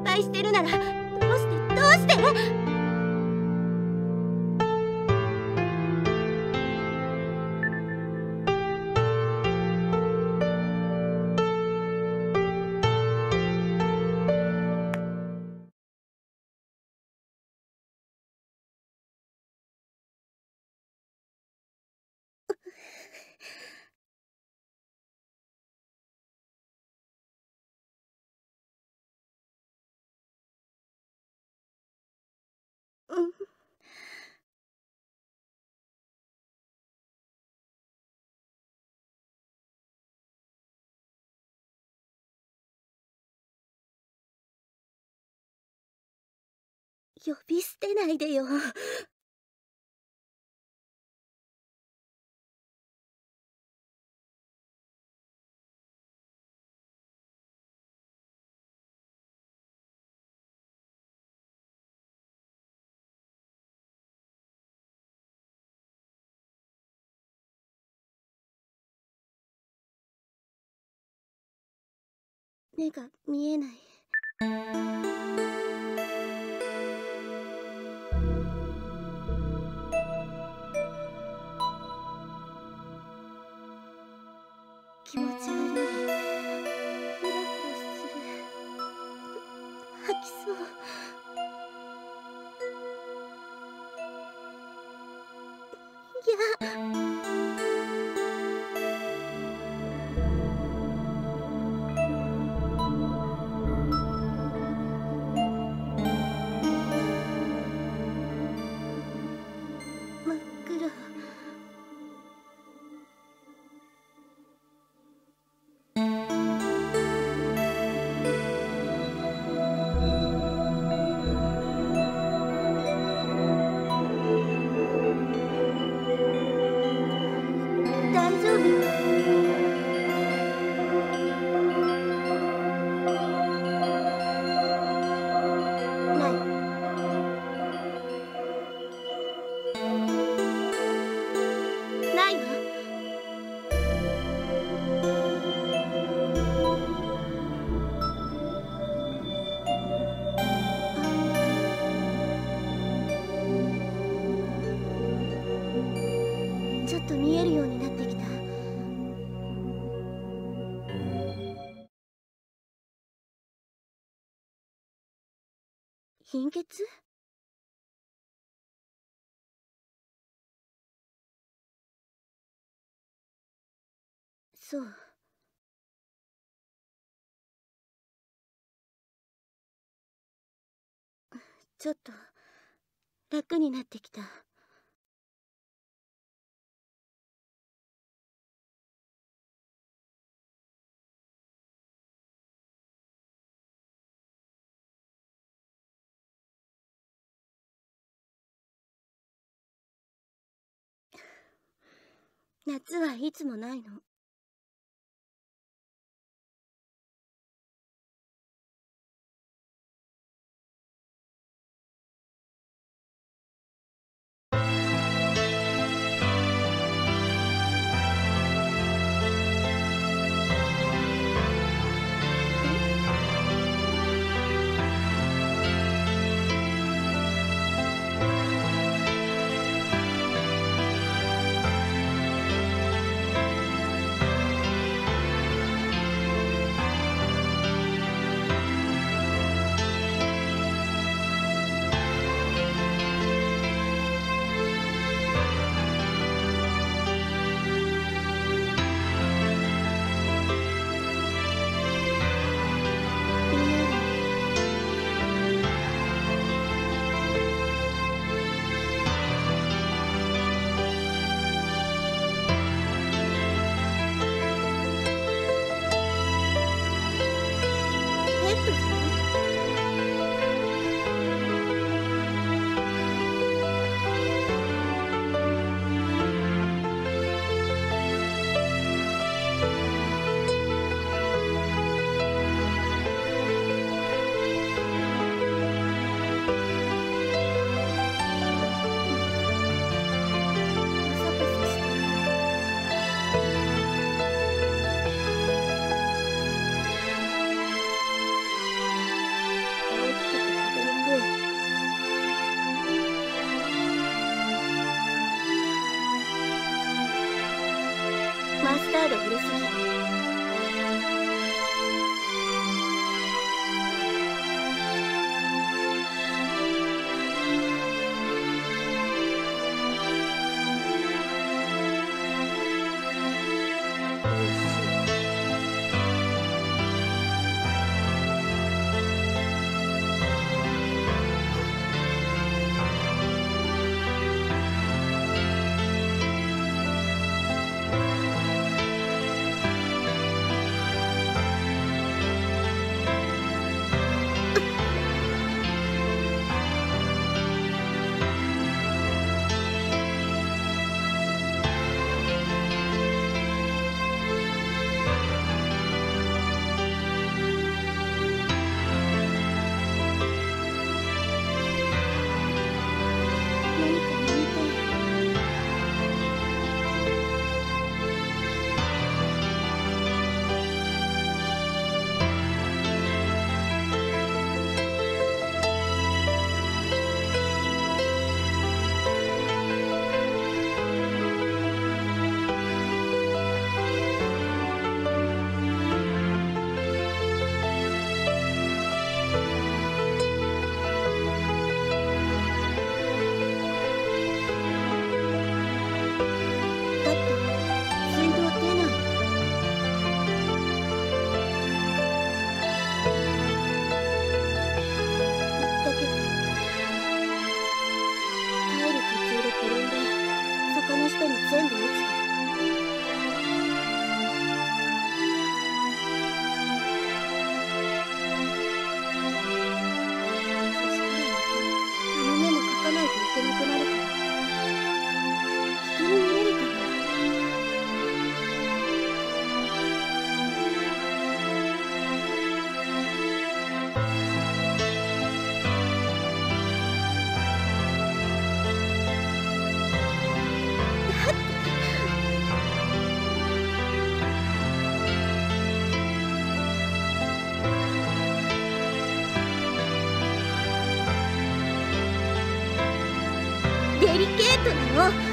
心配してるならどうしてどうして呼び捨てないでよ。目が見えない。貧血？そう。ちょっと楽になってきた。夏はいつもないの。デリケートなの。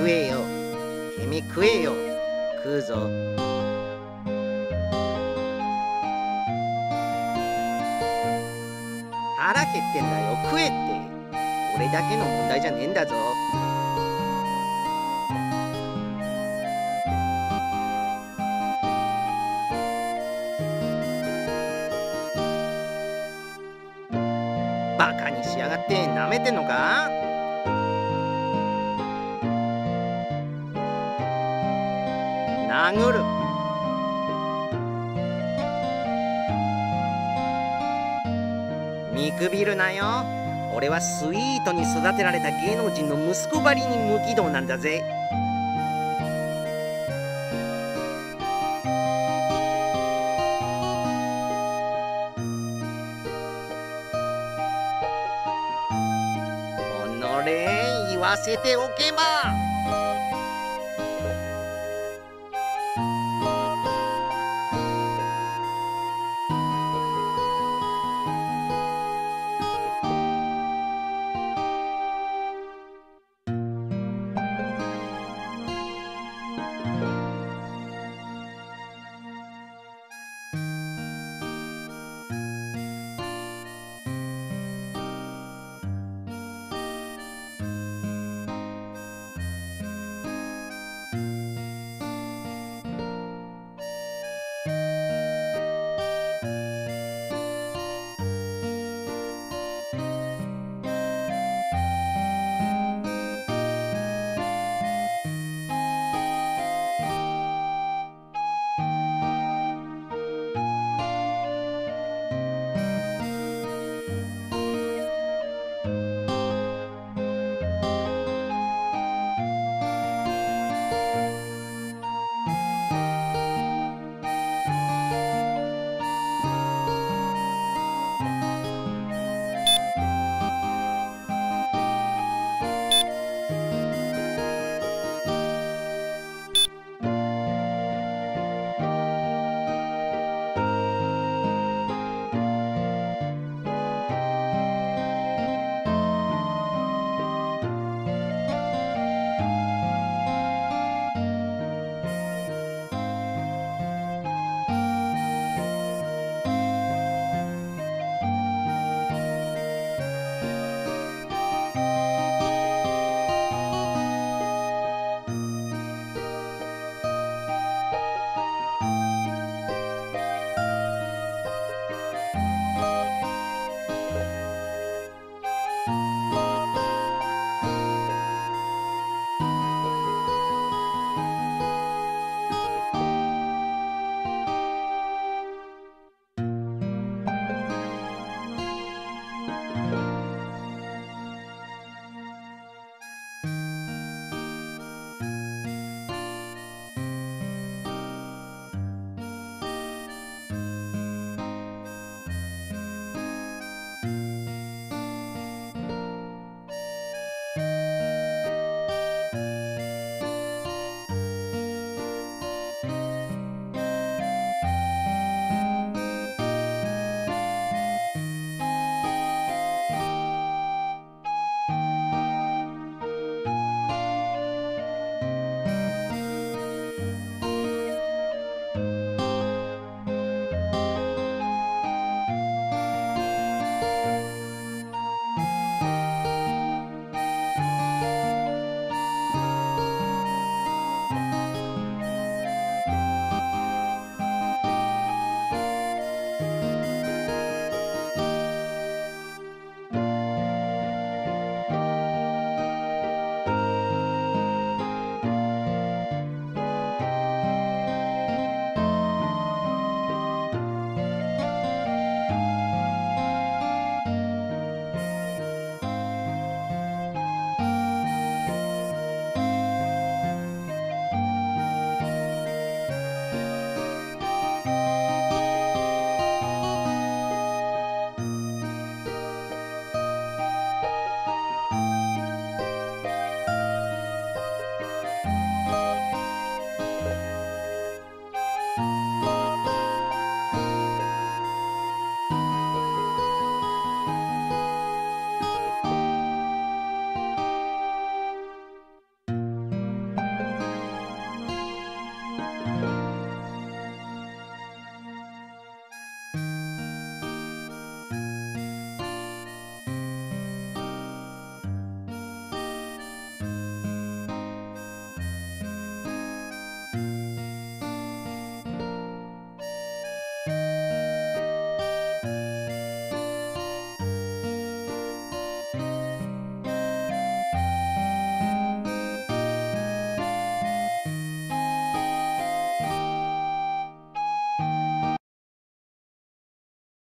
食えよ。君食えよ。食うぞ。腹減ってんだよ。食えって。俺だけの問題じゃねえんだぞ。バカにしやがって。なめてんのか？殴る見くびるなよ俺はスイートに育てられた芸能人の息子ばりに無軌道なんだぜ.おのれ言わせておけば